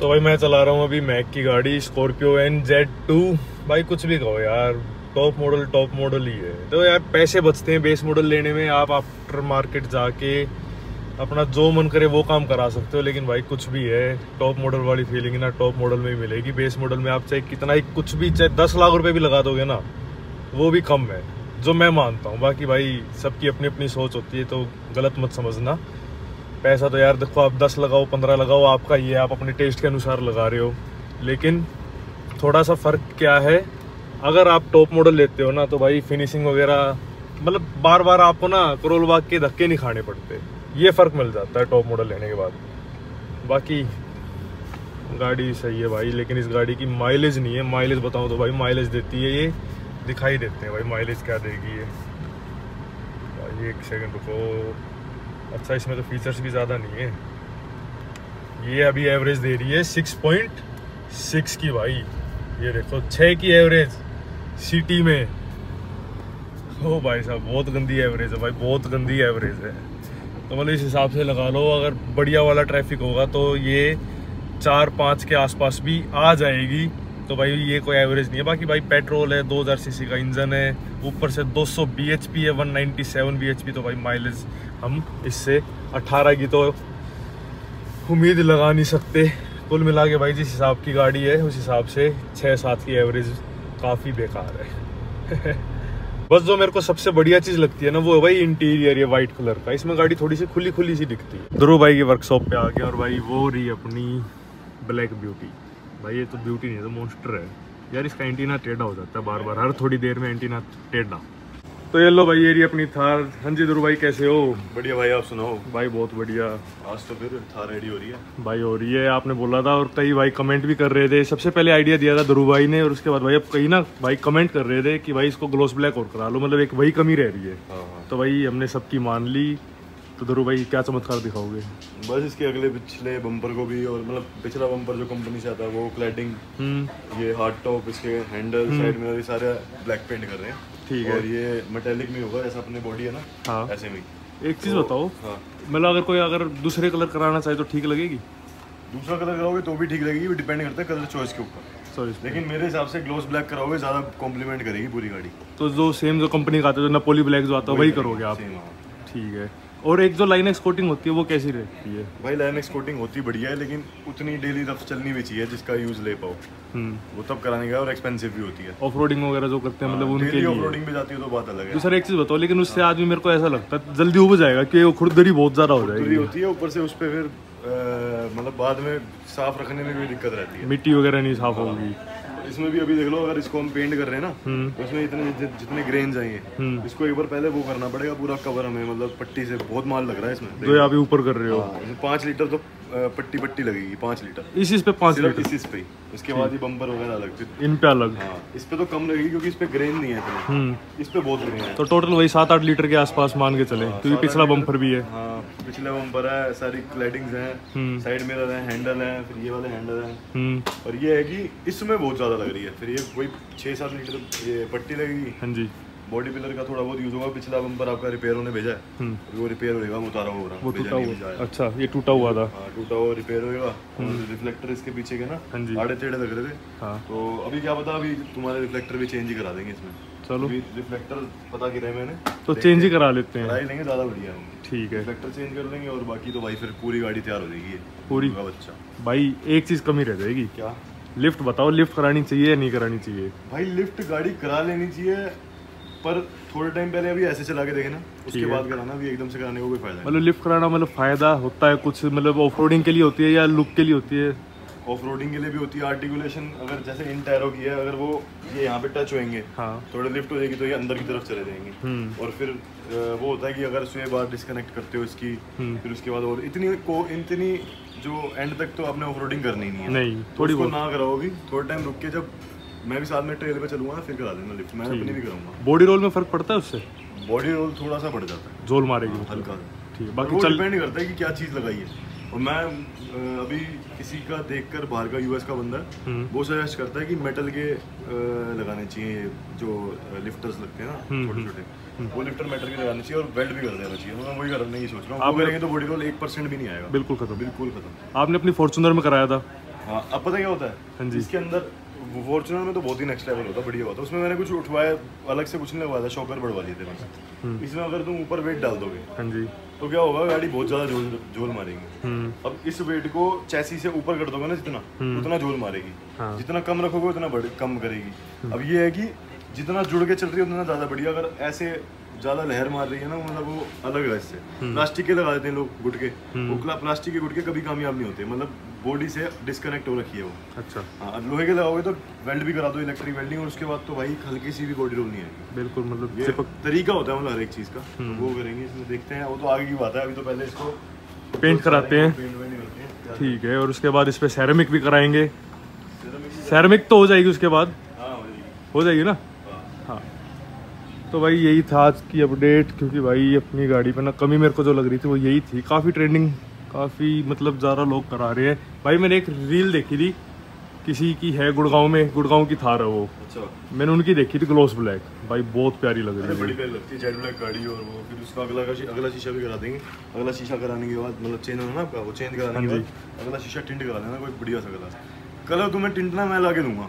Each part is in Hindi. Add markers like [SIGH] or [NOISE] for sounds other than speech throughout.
तो भाई मैं चला रहा हूँ अभी मैक की गाड़ी स्कॉर्पियो एन जेड टू भाई कुछ भी कहो यार टॉप मॉडल टॉप मॉडल ही है। तो यार पैसे बचते हैं बेस मॉडल लेने में, आप आफ्टर मार्केट जाके अपना जो मन करे वो काम करा सकते हो, लेकिन भाई कुछ भी है टॉप मॉडल वाली फीलिंग ना टॉप मॉडल में ही मिलेगी। बेस मॉडल में आप चाहे कितना ही कुछ भी, चाहे दस लाख रुपए भी लगा दोगे ना, वो भी कम है, जो मैं मानता हूँ। बाकी भाई सबकी अपनी अपनी सोच होती है तो गलत मत समझना। पैसा तो यार देखो, आप दस लगाओ, पंद्रह लगाओ, आपका ये, आप अपने टेस्ट के अनुसार लगा रहे हो। लेकिन थोड़ा सा फ़र्क क्या है? अगर आप टॉप मॉडल लेते हो ना तो भाई फिनिशिंग वगैरह मतलब बार बार आपको ना करोल बाग के धक्के नहीं खाने पड़ते। ये फ़र्क मिल जाता है टॉप मॉडल लेने के बाद। बाकी गाड़ी सही है भाई, लेकिन इस गाड़ी की माइलेज नहीं है। माइलेज बताऊँ तो भाई माइलेज देती है ये, दिखाई देते हैं भाई माइलेज क्या देगी ये। भाई एक सेकंड रुको। अच्छा इसमें तो फीचर्स भी ज़्यादा नहीं है। ये अभी एवरेज दे रही है सिक्स पॉइंट सिक्स की भाई। ये देखो छः की एवरेज सिटी में। ओ भाई साहब, बहुत गंदी एवरेज है भाई, बहुत गंदी एवरेज है। तो मतलब इस हिसाब से लगा लो, अगर बढ़िया वाला ट्रैफ़िक होगा तो ये चार पाँच के आसपास भी आ जाएगी। तो भाई ये कोई एवरेज नहीं है। बाकी भाई पेट्रोल है 2000 सीसी का इंजन है, ऊपर से 200 bhp है 197 bhp तो भाई माइलेज हम इससे 18 की तो उम्मीद लगा नहीं सकते। कुल मिला के भाई जिस हिसाब की गाड़ी है, उस हिसाब से छः सात की एवरेज काफ़ी बेकार है। [LAUGHS] बस जो मेरे को सबसे बढ़िया चीज़ लगती है ना, वो है भाई इंटीरियर ये वाइट कलर का। इसमें गाड़ी थोड़ी सी खुली खुली सी दिखती है। ध्रुव भाई की वर्कशॉप पे आ गया और भाई वो रही अपनी ब्लैक ब्यूटी भाई ये तो ब्यूटी नहीं है तो मोस्टर है। यार इसका एंटीना टेढ़ा हो जाता है बार बार हर थोड़ी देर में एंटीना टेढ़ा। तो ये लो भाई ये रही अपनी थार। हाँ जी ध्रुव भाई कैसे हो? बढ़िया भाई आप सुनाओ। भाई बहुत बढ़िया। आज तो फिर थार रेडी हो रही है। भाई हो रही है आपने बोला था और कई भाई कमेंट भी कर रहे थे। सबसे पहले आइडिया दिया था ध्रुव भाई ने और उसके बाद भाई अब कई ना भाई कमेंट कर रहे थे कि भाई इसको ग्लोस ब्लैक और करा लो। मतलब एक वही कमी रह रही है। हाँ हाँ। तो भाई हमने सबकी मान ली। तो ध्रुव भाई क्या चमत्कार दिखाओगे? बस इसके अगले पिछले बम्पर को भी और मतलब पिछला बम्पर जो कंपनी से आता है वो क्लैडिंग हम्म। ये हार्ड टॉप इसके हैंडल साइड में ये सारे ब्लैक पेंट कर रहे हैं। ठीक है। और ये मेटेलिक में होगा जैसा अपनी बॉडी है ना हाँ। ऐसे में एक चीज़ तो, बताओ हाँ। मतलब अगर कोई अगर दूसरे कलर कराना चाहे तो ठीक लगेगी? दूसरा कलर कराओगे तो भी ठीक लगेगी वो डिपेंड करता है कलर चॉइस के ऊपर। सॉरी लेकिन मेरे हिसाब से ग्लोस ब्लैक कराओगे ज़्यादा कॉम्प्लीमेंट करेगी पूरी गाड़ी। तो जो सेम जो कंपनी का आता है जो नपोली ब्लैक जो आता है वही करोगे आप? हाँ। ठीक है। और एक जो लाइन एक्सकोटिंग होती है वो कैसी रहती है? भाई लाइन एक्सपोर्टिंग होती बढ़िया है लेकिन उतनी डेली रफ चलनी भी चाहिए जिसका यूज़ ले पाओ। हम्म। वो तब कराने का और एक्सपेंसिव भी होती है। ऑफ़ रोडिंग वगैरह जो करते हैं मतलब उनके डेली ऑफ़ रोडिंग पे जाती है तो बात अलग है। तो सर एक चीज़ बताओ लेकिन उससे आदमी मेरे को ऐसा लगता है जल्दी उब जाएगा कि वो खुरदरी बहुत ज़्यादा हो जाएगी। होती है ऊपर से उस पे फिर मतलब बाद में साफ़ रखने में भी दिक्कत रहती है। मिट्टी वगैरह नहीं साफ़ होगी। इसमें भी अभी देख लो अगर इसको हम पेंट कर रहे हैं ना उसमें तो इसमें इतने जि- जितने ग्रेन हम्म। इसको एक बार पहले वो करना पड़ेगा पूरा कवर हमें मतलब पट्टी से बहुत माल लग रहा है इसमें। जो अभी ऊपर कर रहे हो। पाँच पाँच लीटर तो पट्टी पट्टी लगेगी पाँच लीटर। इस इस पे पाँच लीटर। इस इस पे उसके बाद ही बम्पर वगैरह अलग फिर इन पे अलग। हाँ इस पे तो कम लगेगी क्योंकि इस पे ग्रेन नहीं है इतने। हम्म। इस पे बहुत ग्रेन है। तो टोटल वही सात आठ लीटर के आसपास मान के चले क्योंकि पिछला बम्पर भी है। हाँ पिछले बम्पर है सारी क्लैडिंग्स हैं साइड मिरर है हैंडल है फिर ये वाले हैंडल हैं। हम्म। और ये है कि इसमें बहुत ज़्यादा लग रही है फिर ये वही छह सात लीटर ये पट्टी लगेगी। हाँ जी। बॉडी पिलर का थोड़ा बहुत यूज़ होगा। पिछला बम्पर आपका रिपेयर होने भेजा है। हम्म। वो रिपेयर होएगा उतारा हुआ वो टूटा हुआ। अच्छा ये टूटा हुआ था। हाँ टूटा हुआ रिपेयर होएगा। रिफ्लेक्टर इसके पीछे के ना हाँ आड़े टेढ़े लग रहे थे। हाँ। तो अभी क्या पता अभी तुम्हारे रिफ्लेक्टर भी चेंज ही करा देंगे इसमें। चलो। रिफ्लेक्टर पता रहे मैंने। तो चेंज ही करा लेते हैं। करा ही लेंगे ज़्यादा बढ़िया ठीक है। रिफ्लेक्टर चेंज कर लेंगे और बाकी तो भाई फिर पूरी गाड़ी तैयार हो जाएगी। पूरी बच्चा। भाई एक चीज़ कमी रह जाएगी। क्या? लिफ्ट बताओ लिफ्ट करानी चाहिए या नहीं करानी चाहिए? भाई लिफ्ट गाड़ी करा लेनी चाहिए। पर थोड़े टाइम पहले अभी ऐसे चला के देखे ना उसके बाद कराना भी एकदम से कराने का कोई फ़ायदा मतलब लिफ्ट कराना मतलब फ़ायदा होता है कुछ मतलब ऑफ़ के लिए होती है या लुक के लिए होती है? ऑफ़ रोडिंग के लिए भी होती है आर्टिकुलेशन अगर जैसे इन टायरों की है अगर वो ये यहाँ पे टच होएँगे हाँ। थोड़े लिफ्ट हो जाएगी तो ये अंदर की तरफ़ चले जाएँगे। हम्म। और फिर वो होता है कि अगर स्वे बार डिस्कनेक्ट करते हो इसकी हम्म। फिर उसके बाद और इतनी को इतनी जो एंड तक तो आपने ऑफ़ रोडिंग करनी नहीं है। नहीं तो थोड़ी उसको ना कराओ भी थोड़ा टाइम रुक के जब मैं भी साथ में ट्रेल पे चलूँगा फिर करा देना लिफ्ट मैं अपनी भी करूँगा। बॉडी रोल में फ़र्क पड़ता है उससे? बॉडी रोल थोड़ा सा बढ़ जाता है। जोल मारेगी हल्का। ठीक है बाकी चल डिपेंड करता है कि क्या चीज़ लगाई है। और मैं अभी किसी का देखकर बाहर का यूएस का बंदा हम्म। वो सजेस्ट करता है कि मेटल के लगाने चाहिए जो लिफ्टर्स लगते हैं ना हम्म, छोटे छोटे वो लिफ्टर मेटल के लगाने चाहिए और वेल्ड भी कर देना चाहिए। मैं वही करने की सोच रहा हूँ। वो करेंगे तो बॉडी रोल एक परसेंट भी नहीं आएगा। बिल्कुल खत्म। बिल्कुल खत्म। आपने अपनी फॉर्चुनर में कराया था। हाँ अब पता क्या होता है? हाँ जी। इसके अंदर फॉर्चुनर में तो बहुत ही नेक्स्ट लेवल होता बढ़िया होता। उसमें मैंने कुछ उठवाया अलग से कुछ नहीं लगवाया था शॉकर बढ़वा लिए थे बस। इसमें अगर तुम ऊपर वेट डाल दोगे हाँ जी। तो क्या होगा गाड़ी बहुत ज़्यादा झोल झोल मारेगी। हम्म। अब इस वेट को चैसी से ऊपर कर दोगे ना जितना उतना झोल मारेगी। हाँ। जितना कम रखोगे उतना कम करेगी। अब ये है कि जितना जुड़ के चल रही है उतना ज़्यादा बढ़िया। अगर ऐसे ज़्यादा लहर मार रही है ना मतलब वो अलग है इससे। प्लास्टिक के लगा देते हैं लोग गुटके। वो प्लास्टिक के गुटके कभी कामयाब नहीं होते। मतलब बॉडी से डिस्कनेक्ट हो रखी है वो। अच्छा। हाँ लोहे के लगाओगे तो वेल्ड भी करा दो इलेक्ट्रिक वेल्डिंग और उसके बाद तो भाई हल्की सी भी बॉडी रोल नहीं आएगी बिल्कुल मतलब ये चिपक तरीका होता है मतलब हर एक चीज़ का। तो वो करेंगे इसमें देखते हैं। वो तो आगे की बात है अभी तो पहले इसको पेंट कराते हैं। हैं ठीक है और उसके बाद इस पे सेरेमिक भी कराएँगे। सेरेमिक तो हो जाएगी उसके बाद। हाँ हो जाएगी। ना? हाँ। हाँ। तो भाई यही था आज की अपडेट क्योंकि भाई अपनी गाड़ी पे ना कमी मेरे को जो लग रही थी वो यही थी। काफ़ी ट्रेंडिंग काफ़ी मतलब ज़्यादा लोग करा रहे हैं। भाई मैंने एक रील देखी थी किसी की है गुड़गांव में गुड़गांव की थार है वो। अच्छा। मैंने उनकी देखी थी ग्लोस ब्लैक भाई बहुत प्यारी लग रही बड़ी प्यारी लगती है जेड ब्लैक गाड़ी और वो फिर उसका अगला का अगला शीशा भी करा देंगे। अगला शीशा कराने के बाद मतलब चेंज होना ना आपका वो चेंज कराने के हाँ बाद अगला शीशा टिंट करा लेना कोई बढ़िया सा ग्लास कलर तुम्हें टिंट ना मैं ला के दूँगा।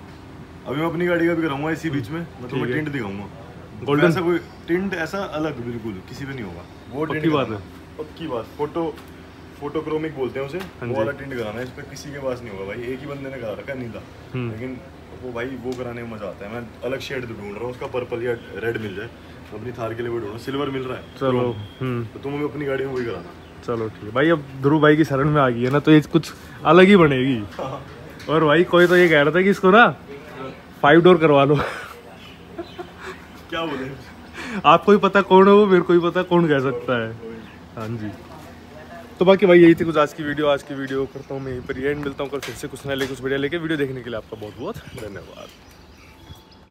अभी मैं अपनी गाड़ी का भी कराऊँगा इसी बीच में मैं तुम्हें टिंट दिखाऊँगा। Golden? ऐसा कोई टिंट ऐसा अलग बिल्कुल किसी पे नहीं होगा। वो tint बात कराना। पक्की बात फ़ोटो फोटोक्रोमिक बोलते हैं उसे। हाँ वो वाला टिंट कराना है इस पे किसी के पास नहीं होगा भाई। एक ही बंदे ने करा रखा है नीला। हम्म। लेकिन वो भाई वो कराने में मज़ा आता है। मैं अलग शेड ढूंढ रहा हूँ उसका पर्पल या रेड मिल जाए। तो अपनी थार के लिए वो ढूंढ सिल्वर मिल रहा है चलो हम्म। तो तुम हमें अपनी गाड़ी में वही कराना। चलो ठीक है। भाई अब ध्रुव भाई की शरण में आ गई है ना तो ये कुछ अलग ही बनेगी। और भाई कोई तो ये कह रहा था कि इसको ना फाइव डोर करवा लो। क्या बोले? आपको ही पता कौन है वो मेरे को ही पता कौन कह सकता है। हाँ जी। तो बाकी भाई यही थी कुछ आज की वीडियो आज की वीडियो करता हूँ मैं यहीं पर. एंड मिलता हूँ कल फिर से कुछ ना लेके कुछ बढ़िया लेके वीडियो देखने के लिए आपका बहुत बहुत धन्यवाद.